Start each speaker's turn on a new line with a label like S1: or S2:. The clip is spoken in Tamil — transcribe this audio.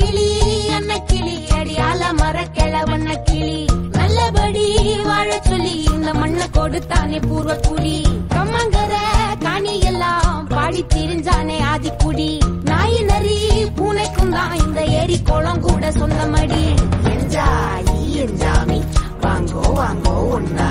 S1: கிளி அன்ன கிளி அடியால மர கிழவண்ண கிளி. நல்லபடி வாழ சொல்லி இந்த மண்ணை கொடுத்தானே பூர்வ குடி கம்மங்கர காணி எல்லாம் பாடி திரிஞ்சானே ஆதிக்குடி. நாய் நரி பூனைக்கும் தான் இந்த ஏரி குளம் கூட சொந்தமடி. என்ஜாய் என்ஜாமி வாங்கோ வாங்கோ ஒன்னா